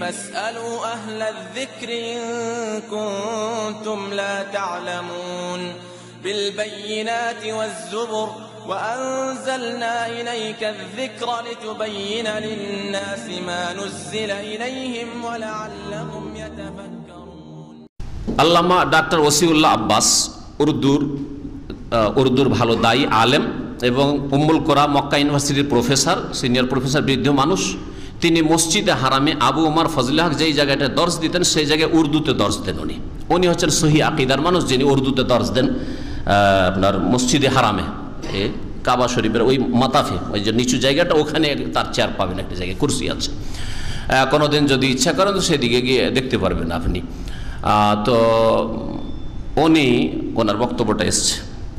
فاسألوا أهل الذكر إن كنتم لا تعلمون بالبينات والزبر وأنزلنا إليك الذكر لتبين للناس ما نزل إليهم ولعلهم يتفكرون আল্লামা doctor Wasiullah Abbas উর্দুর আহ, উর্দুর ভালো দায়ী আলেম এবং উম্মুল কোরা মক্কা ইউনিভার্সিটির প্রফেসর সিনিয়র প্রফেসর বৃদ্ধ মানুষ তিনি মসজিদে হারামে আবু ওমর ফজলাহ যেই জায়গাটা দর্শ দিতেন, সেই জায়গায় উর্দুতে দর্শ দেন উনি। উনি হচ্ছেন সহি আকিদার মানুষ যিনি উর্দুতে দর্শ দেন আপনার মসজিদে হারামে। কাবা শরীফের ওই মাতাফে, ওই যে নিচু জায়গাটা, ওখানে তার চেয়ার পাবেন একটা জায়গায়, কুর্সি আছে। কোনোদিন যদি ইচ্ছা করেন তো সেদিকে গিয়ে দেখতে পারবেন আপনি। তো উনি, ওনার বক্তব্যটা এসছে,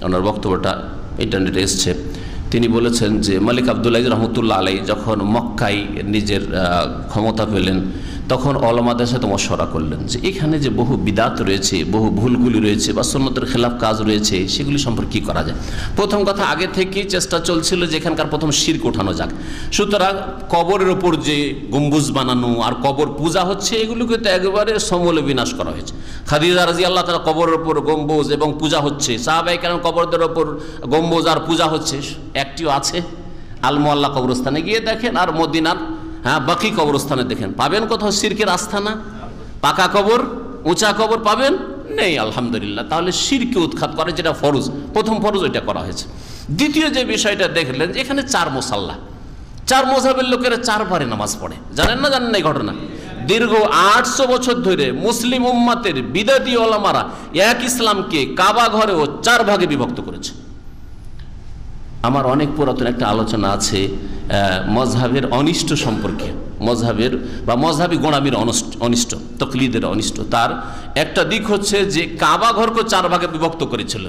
ওনার বক্তব্যটা ইন্টারনেটে এসছে। তিনি বলেছেন যে মালিক আবদুল্লাহ রহমতুল্লাহ আলাই যখন মক্কায় নিজের ক্ষমতা পেলেন তখন অলমাদের সাথে মশরা করলেন যে এখানে যে বহু বিদাত রয়েছে, বহু ভুলগুলি রয়েছে বা সন্ন্যতের খেলাফ কাজ রয়েছে, সেগুলি সম্পর্কে কী করা যায়? প্রথম কথা, আগে থেকেই চেষ্টা চলছিল যে এখানকার প্রথম শির্ক ওঠানো যাক। সুতরাং কবরের ওপর যে গম্বুজ বানানো আর কবর পূজা হচ্ছে, এগুলোকে তো একবারে সমলে বিনাশ করা হয়েছে। খাদিজা রাজি আল্লাহ তালা কবরের ওপর গম্বুজ এবং পূজা হচ্ছে সাহাবাই কেন কবরদের ওপর গম্বুজ আর পূজা হচ্ছে, একটিও আছে। আলমোয়াল্লাহ কবরস্থানে গিয়ে দেখেন আর মদিনার হ্যাঁ বাকি কবরস্থানে দেখেন। পাবেন কোথাও সিরকের আস্থানা? পাকা কবর? উঁচা কবর পাবেন? নেই, আলহামদুলিল্লাহ। তাহলে শিরকে উৎখাত করে, যেটা ফরজ। প্রথম ফরজ ওইটা করা হয়েছে। দ্বিতীয় যে বিষয়টা দেখলেন, এখানে চার মোসাল্লা। চার মোজাবের লোকেরা চারবারে নামাজ পড়ে। জানেন না জানেন না ঘটনা? দীর্ঘ আটশো বছর ধরে মুসলিম উম্মাতের বিদাতি ওলামারা এক ইসলামকে কাবা ঘরেও চার ভাগে বিভক্ত করেছে। আমার অনেক পুরাতন একটা আলোচনা আছে। মজহাবের অনিষ্ট সম্পর্কে, মজহাবের বা মজহাবি গোড়ামির অনিষ্ট তকলিদের অনিষ্ট। তার একটা দিক হচ্ছে যে কাবা ঘরকে চার ভাগে বিভক্ত করেছিল।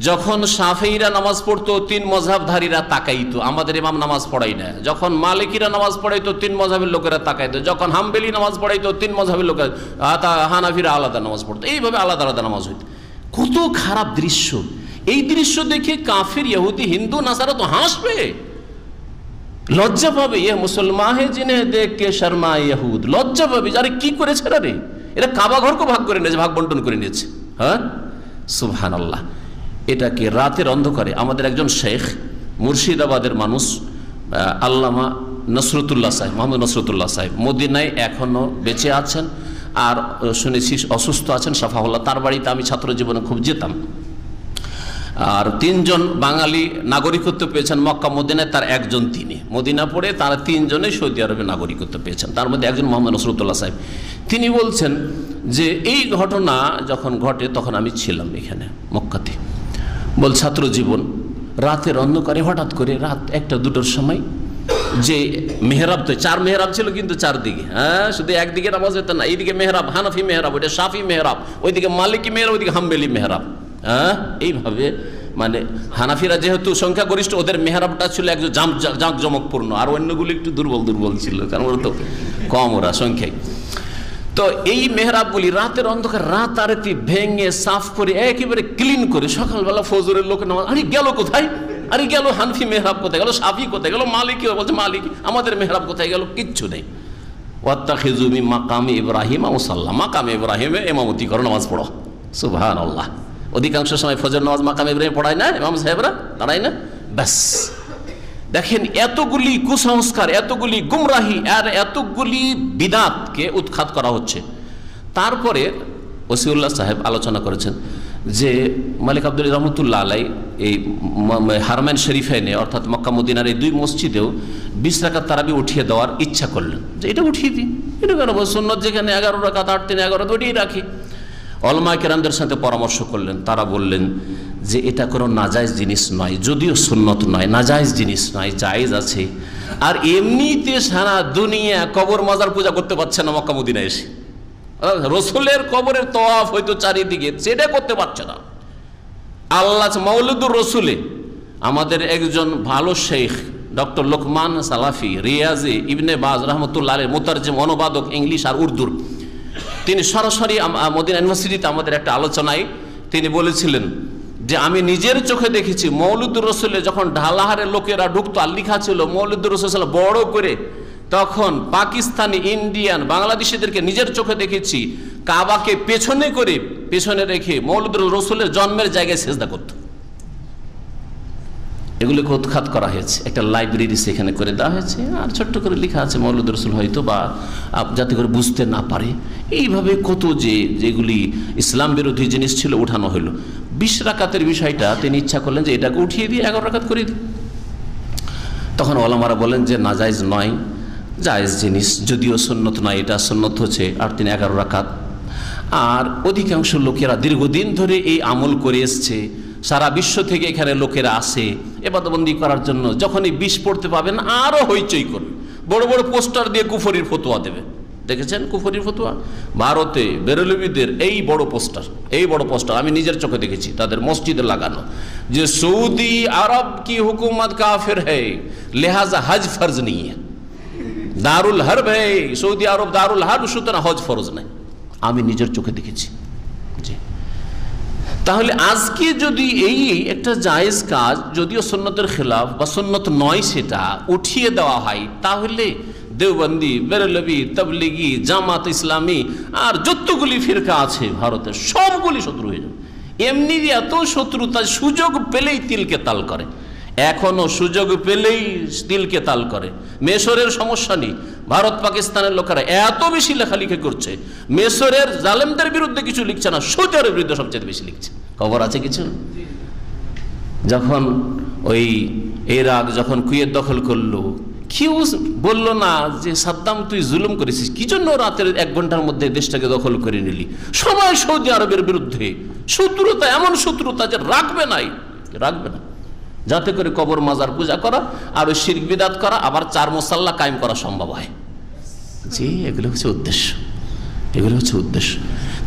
যখন সাফেইরা নামাজ পড়তো, তিন মজহাবধারীরা তাকাইতো। আমাদের ইমাম নামাজ পড়াই না। যখন মালিকিরা নামাজ পড়াইতো, তিন মজহাবের লোকেরা তাকাইতো। যখন হামবেলি নামাজ পড়াইতো, তিন মজহাবের লোকেরা হানাফিরা আলাদা নামাজ পড়তো। এইভাবে আলাদা আলাদা নামাজ হইত। কত খারাপ দৃশ্য। এই দৃশ্য দেখে কাফির, ইহুদি, হিন্দু, নাসারা তো হাসবে। লজ্জা পাবে? ইয়ে মুসলমান হে জিনে দেখ শর্মা ইহুদ। লজ্জা পাবে আরে কি করেছে রে? এটা কাবা ঘরকে ভাগ করে নিয়েছে, ভাগ বন্টন করে নিয়েছে। হ্যাঁ? সুবহান আল্লাহ এটাকে রাতের অন্ধকারে আমাদের একজন শেখ, মুর্শিদাবাদের মানুষ আল্লামা নসরতুল্লাহ সাহেব, মোহাম্মদ নসরতুল্লাহ সাহেব, মদিনায় এখনও বেঁচে আছেন। আর শুনেছি অসুস্থ আছেন সাফাহুল্লাহ তার বাড়িতে আমি ছাত্র জীবনে খুব যেতাম। আর তিনজন বাঙালি নাগরিকত্ব পেয়েছেন মক্কা মদিনায়, তার একজন তিনি। মদিনা পড়ে তারা তিনজনে সৌদি আরবে নাগরিকত্ব পেয়েছেন। তার মধ্যে একজন মোহাম্মদ নসরুদ্দোল্লা সাহেব। তিনি বলছেন যে, এই ঘটনা যখন ঘটে, তখন আমি ছিলাম এখানে, মক্কাতে। বল ছাত্র জীবন, রাতের অন্ধকারে হঠাৎ করে রাত একটা দুটোর সময় যে মেহরাব তো, চার মেহরাব ছিল কিন্তু চারদিকে হ্যাঁ? শুধু একদিকে নামাজ না, এইদিকে মেহরাব, হানাফি মেহরাব, ওইটা সাফি মেহরাব, ওইদিকে মালিকি মেহরাব, ওইদিকে হাম্বেলি মেহরাব। হ্যাঁ? এইভাবে। মানে হানাফিরা যেহেতু সংখ্যাগরিষ্ঠ, ওদের মেহরাবটা ছিল একজন জাম জাঁকজমকপূর্ণ। আর অন্যগুলি একটু দুর্বল দুর্বল ছিল, কারণ ওরা তো কম ওরা সংখ্যায়। তো এই মেহরাবগুলি রাতের অন্ধকার, রাত আরতি ভেঙে সাফ করে একেবারে ক্লিন করে সকালবেলা ফজরের লোক নামাজ, আরে গেল কোথায়? আরে গেল হানফি মেহরাব কোথায় গেল? সাফি কোথায় গেল? মালিক বলছে, মালিক, আমাদের মেহরাব কোথায় গেল? কিচ্ছু নেই। ওয়াত্তা খেজুমি মাকামি ইব্রাহিম মুসাল্লাহ মাকামে ইব্রাহিমে এমামতি করো, নামাজ পড়ো। সুবহান আল্লাহ অধিকাংশ সময় ফজর নামাজ মাকাম ইব্রাহিম পড়ায় না, ইমাম সাহেবরা দাঁড়ায় না। ব্যাস। দেখেন, এতগুলি কুসংস্কার, এতগুলি গুমরাহি আর এতগুলি বিদাতকে উৎখাত করা হচ্ছে। তারপরে ওসিউল্লাহ সাহেব আলোচনা করেছেন যে, মালিক আব্দুল রহমতুল্লাহ আলাই এই হারমাইন শরীফাইনে অর্থাৎ মক্কা মদিনার এই দুই মসজিদেও বিশ রাকাত তারাবি উঠিয়ে দেওয়ার ইচ্ছা করলেন। যে এটা উঠিয়ে দিই। এটা কেন সুন্নত যেখানে এগারো রাকাত, আট তিন এগারো ওইটাই রাখি। অলমা কেরামদের সাথে পরামর্শ করলেন, তারা বললেন যে এটা কোনো নাজায়জ জিনিস নয়, যদিও সুন্নত নয়, নাজায়জ জিনিস নয়, জায়েজ আছে। আর এমনিতে সারা দুনিয়া কবর মাজার পূজা করতে পারছে না মক্কা মদিনা এসে। রসুলের কবরের তওয়াফ হয়তো চারিদিকে, সেটা করতে পারছে না। আল্লাহ মৌলুদুর রসুলে আমাদের একজন ভালো শেখ, ডক্টর লোকমান সালাফি, রিয়াজি ইবনে বাজ রহমতুল্লাহ মোতারজম, অনুবাদক, ইংলিশ আর উর্দুর তিনি সরাসরি মদিনা ইউনিভার্সিটিতে আমাদের একটা আলোচনায় তিনি বলেছিলেন যে আমি নিজের চোখে দেখেছি মৌলুদুর রসুলে যখন ঢালাহারের লোকেরা ঢুকতো, আর লিখা ছিল মৌলুদুর রসুল বড় করে তখন পাকিস্তানি, ইন্ডিয়ান, বাংলাদেশিদেরকে নিজের চোখে দেখেছি, কাবাকে পেছনে করে, পেছনে রেখে মৌলুদুর রসুলের জন্মের জায়গায় সেজদা করত। এগুলোকে উৎখাত করা হয়েছে। একটা লাইব্রেরি সেখানে করে দেওয়া হয়েছে, আর ছোট্ট করে লেখা আছে, মৌলুদ রসুল হয়তো বা যাতে করে বুঝতে না পারে। এইভাবে কত যে, যেগুলি ইসলাম বিরোধী জিনিস ছিল, উঠানো হলো। বিশ রাকাতের বিষয়টা তিনি ইচ্ছা করলেন যে এটাকে উঠিয়ে দিয়ে এগারো রাকাত করে দিই। তখন ওলামারা বলেন যে নাজাইজ নয়। জায়েজ জিনিস, যদিও সন্ন্যত নয়, এটা সন্ন্যত হচ্ছে, আর তিনি এগারো রাকাত। আর অধিকাংশ লোকেরা দীর্ঘদিন ধরে এই আমল করে এসছে। সারা বিশ্ব থেকে এখানে লোকেরা আসে এবাদবন্দি করার জন্য। যখনই বিষ পড়তে পাবেন আরও হইচই করবে। বড় বড় পোস্টার দিয়ে কুফরির ফতোয়া দেবে। দেখেছেন কুফরির ফতোয়া? ভারতে বেরলবিদের এই বড় পোস্টার, এই বড় পোস্টার আমি নিজের চোখে দেখেছি, তাদের মসজিদে লাগানো। যে সৌদি আরব কি হুকুমত কাফের হ্যায় লেহাজা হজ ফর্জ নেই দারুল হারব है সৌদি আরব দারুল হারব, সুতরাং হজ ফরজ নাই। আমি নিজের চোখে দেখেছি। তাহলে আজকে যদি এই একটা জায়েজ কাজ, যদিও সন্ন্যতের খেলাফ বা সন্ন্যত নয় সেটা, উঠিয়ে দেওয়া হয়, তাহলে দেওবন্দি, বেরলবি, তবলিগি, জামাত ইসলামী আর যতগুলি ফিরকা আছে ভারতের, সবগুলি শত্রু হয়ে যাবে। এমনি এত শত্রুতা, সুযোগ পেলেই তিলকে তাল করে। এখনও সুযোগ পেলেই তিলকে তাল করে। মেশরের সমস্যা নেই। ভারত পাকিস্তানের লোকেরা এত বেশি লেখালেখি করছে। মেসরের জালেমদের বিরুদ্ধে কিছু লিখছে না সৌদি আরবের বিরুদ্ধে সবচেয়ে বেশি লিখছে। খবর আছে কিছু? যখন ওই এরাক যখন কুয়েত দখল করল, কেউ বলল না যে, সাদ্দাম, তুই জুলুম করেছিস, কি জন্য রাতের এক ঘণ্টার মধ্যে দেশটাকে দখল করে নিলি? সবাই সৌদি আরবের বিরুদ্ধে শত্রুতা, এমন শত্রুতা যে রাখবে নাই, রাখবে না। যাতে করে কবর মাজার পূজা করা আর ওই শির বিদাত করা, আবার চার মশাল্লা কায়েম করা সম্ভব হয়। জি, এগুলো হচ্ছে উদ্দেশ্য। এগুলো হচ্ছে উদ্দেশ্য।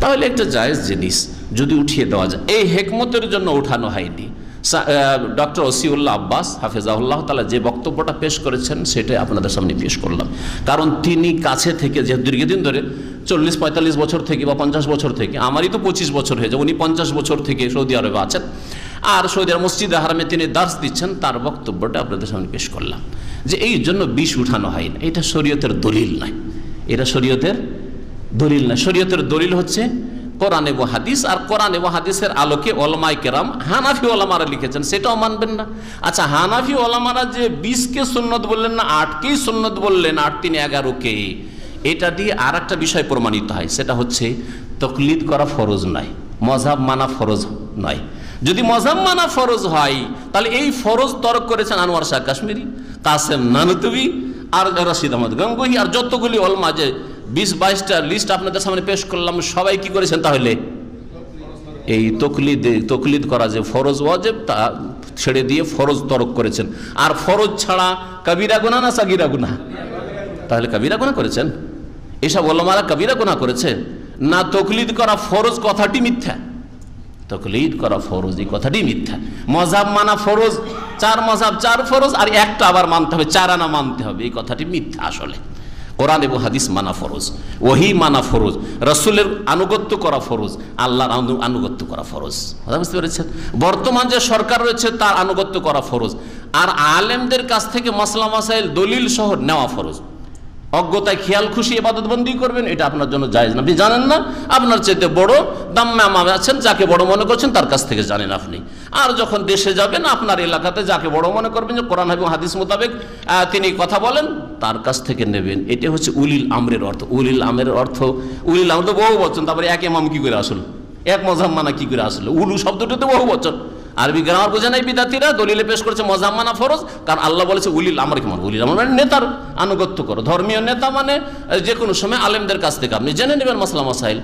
তাহলে একটা জায়েজ জিনিস যদি উঠিয়ে দেওয়া যায়, এই হেকমতের জন্য উঠানো হয়নি। ডক্টর ওসিউল্লাহ আব্বাস হাফেজাউল্লাহ তালা যে বক্তব্যটা পেশ করেছেন সেটাই আপনাদের সামনে পেশ করলাম। কারণ তিনি কাছে থেকে যে দীর্ঘদিন ধরে, চল্লিশ, পঁয়তাল্লিশ বছর থেকে বা পঞ্চাশ বছর থেকে, আমারই তো পঁচিশ বছর হয়েছে উনি পঞ্চাশ বছর থেকে সৌদি আরবে আছেন। আর সৌদি আরব মসজিদে হারামে তিনি দাস দিচ্ছেন, তার বক্তব্যটা আপনাদের সামনে পেশ করলাম। যে এই জন্য বিষ উঠানো হয় না। এটা শরীয়তের দলিল নয়। এটা শরীয়তের দলিল না শরীয়তের দলিল হচ্ছে কোরআন এবং হাদিস, আর কোরআন এবং হাদিসের আলোকে ওলামাই কেরাম হানাফি ওলামারা লিখেছেন, সেটাও মানবেন না। আচ্ছা হানাফি ওলামারা যে বিশকে সুন্নত বললেন না, আটকেই সুন্নত বললেন, আট তিন এগারোকে, এটা দিয়ে আর একটা বিষয় প্রমাণিত হয়। সেটা হচ্ছে তকলিদ করা ফরজ নয়, মজাব মানা ফরজ নয়। যদি মজাব মানা ফরজ হয়, তাহলে এই ফরজ তরক করেছেন আনোয়ার শাহ কাশ্মীরি, কাসেম নানতবি আর রশিদ আহমদ গঙ্গোহী আর যতগুলি অলমা যে বিশ বাইশটা লিস্ট আপনাদের সামনে পেশ করলাম, সবাই কি করেছেন তাহলে? এই তকলিদ তকলিদ করা যে ফরজ ওয়াজেব, তা ছেড়ে দিয়ে ফরজ তরক করেছেন। আর ফরজ ছাড়া কবিরা গুনা না সাগিরা গুনা তাহলে কবিরা গুনা করেছেন? এসব ওলামারা কবিরা গুনা করেছে? না তকলিদ করা ফরজ কথাটি মিথ্যা। তকলিদ করা ফরজ, এই কথাটি মিথ্যা। মজাব মানা ফরজ, চার মজাব চার ফরজ, আর একটা আবার মানতে হবে, চার আনা মানতে হবে, এই কথাটি মিথ্যা আসলে। কোরআন এবং হাদিস মানা ফরজ, ওহি মানা ফরজ, রসুলের আনুগত্য করা ফরজ, আল্লাহর আনু- আনুগত্য করা ফরজ। কথা বুঝতে পেরেছেন? বর্তমান যে সরকার রয়েছে, তার আনুগত্য করা ফরজ, আর আলেমদের কাছ থেকে মাসলা, মাসাইল, দলিল সহ নেওয়া ফরজ। অজ্ঞতায় খেয়াল, খুশি এবাদতবন্দি করবেন, এটা আপনার জন্য জায়েজ না। আপনি জানেন না, আপনার চাইতে বড় দাম্মা আছেন, যাকে বড় মনে করছেন, তার কাছ থেকে জানেন আপনি। আর যখন দেশে যাবেন, আপনার এলাকাতে যাকে বড় মনে করবেন, যে কোরআন এবং হাদিস মোতাবেক তিনি কথা বলেন, তার কাছ থেকে নেবেন। এটা হচ্ছে উলিল আমরের অর্থ। উলিল আমের অর্থ, উলিল আমর তো বহু বচন, তারপরে এক এমাম কি করে আসলো? এক মজাম্মানা কি করে আসলো? উলু শব্দটাতে বহু বচন। আরবি গ্রামার বোঝে নাই বিদাতিরা দলিলে পেশ করেছে মজাম্মানা ফরজ, কারণ আল্লাহ বলেছে উলিল আমার কি মানে উলিল আমার মানে নেতার আনুগত্য করো। ধর্মীয় নেতা মানে যে কোনো সময় আলেমদের কাছ থেকে। আপনি জেনে নেবেন মাসলা মাসাইল।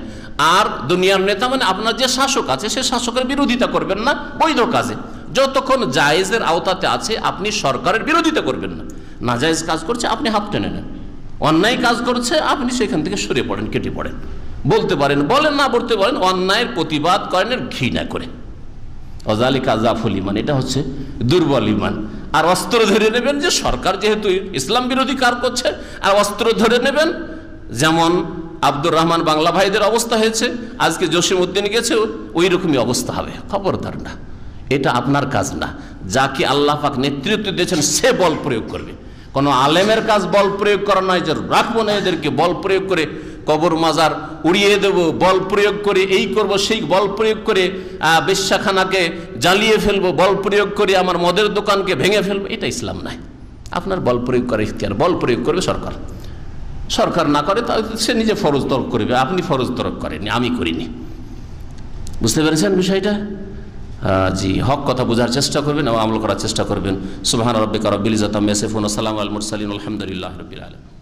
আর দুনিয়ার নেতা মানে আপনার যে শাসক আছে, সে শাসকের বিরোধিতা করবেন না, বৈধ কাজে। যতক্ষণ জায়েজের আওতাতে আছে, আপনি সরকারের বিরোধিতা করবেন না। না জায়েজ কাজ করছে, আপনি হাত টেনে নেন। অন্যায় কাজ করছে, আপনি সেখান থেকে সরে পড়েন, কেটে পড়েন। বলতে পারেন, বলেন না বলতে পারেন, অন্যায়ের প্রতিবাদ করেন ঘৃণা করে। অজালিকা জাফুল ইমান, এটা হচ্ছে দুর্বল ইমান। আর অস্ত্র ধরে নেবেন যে সরকার যেহেতু ইসলাম বিরোধী কার করছে, আর অস্ত্র ধরে নেবেন, যেমন আব্দুর রহমান বাংলা ভাইদের অবস্থা হয়েছে, আজকে জসিম উদ্দিন গেছে ওই রকমই অবস্থা হবে। খবরদার না, এটা আপনার কাজ না। যাকে আল্লাহ পাক নেতৃত্ব দিয়েছেন, সে বল প্রয়োগ করবে। কোনো আলেমের কাজ বল প্রয়োগ করা নয়, যে রাখব না এদেরকে, বল প্রয়োগ করে কবর মাজার উড়িয়ে দেব, বল প্রয়োগ করে এই করব, সেই বল প্রয়োগ করে বেশ্যাখানাকে জ্বালিয়ে ফেলব, বল প্রয়োগ করে আমার মদের দোকানকে ভেঙে ফেলব। এটা ইসলাম নয় আপনার বল প্রয়োগ করে ইখতিয়ার, বল প্রয়োগ করবে সরকার। সরকার না করে তাহলে সে নিজে ফরজ তরক করবে, আপনি ফরজ তরক করেনি আমি করিনি। বুঝতে পেরেছেন বিষয়টা? জি, হক কথা বোঝার চেষ্টা করবেন এবং আমল করার চেষ্টা করবেন। সুবাহান রব্বিকা রব্বিল ইজাতাম মেসেফুন সালাম আল মুরসালিন আলহামদুলিল্লাহ রবিল আলম